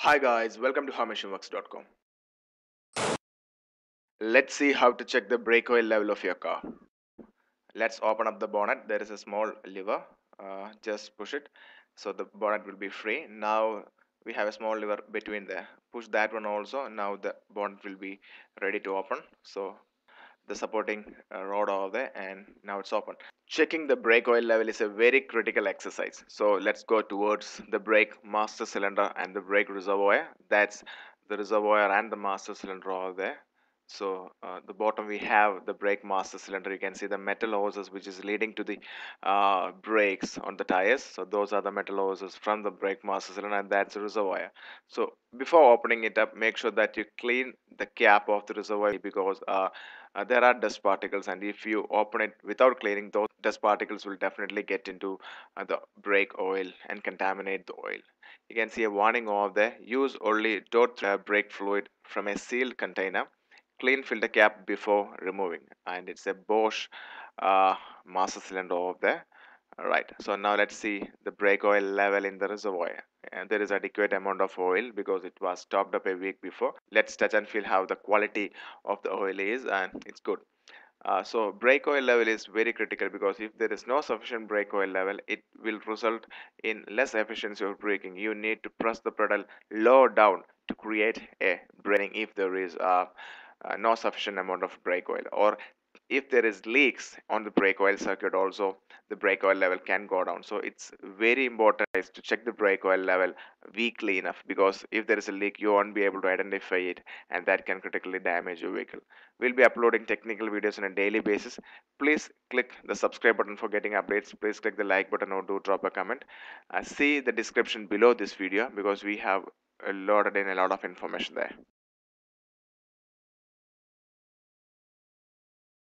Hi guys, welcome to howmachineworks.com. Let's see how to check the brake oil level of your car. Let's open up the bonnet. There is a small lever. Uh, just push it. So the bonnet will be free. Now we have a small lever between there. Push that one also. Now the bonnet will be ready to open. So the supporting uh, rod over there and now it's open. Checking the brake oil level is a very critical exercise. So let's go towards the brake master cylinder and the brake reservoir. That's the reservoir and the master cylinder over there. So uh, the bottom we have the brake master cylinder. You can see the metal hoses which is leading to the uh, brakes on the tires. So those are the metal hoses from the brake master cylinder and that's the reservoir. So before opening it up make sure that you clean the cap of the reservoir because uh, uh, there are dust particles and if you open it without cleaning those dust particles will definitely get into uh, the brake oil and contaminate the oil. You can see a warning over there. Use only dot uh, brake fluid from a sealed container. Clean filter cap before removing and it's a Bosch uh, master cylinder over there. Alright, so now let's see the brake oil level in the reservoir. And there is adequate amount of oil because it was stocked up a week before. Let's touch and feel how the quality of the oil is and it's good. Uh, so brake oil level is very critical because if there is no sufficient brake oil level it will result in less efficiency of braking you need to press the pedal low down to create a braking if there is uh, uh, no sufficient amount of brake oil. Or if there is leaks on the brake oil circuit also the brake oil level can go down. So it's very important is to check the brake oil level weekly enough because if there is a leak you won't be able to identify it and that can critically damage your vehicle. We'll be uploading technical videos on a daily basis. Please click the subscribe button for getting updates. Please click the like button or do drop a comment. Uh, see the description below this video because we have loaded in a lot of information there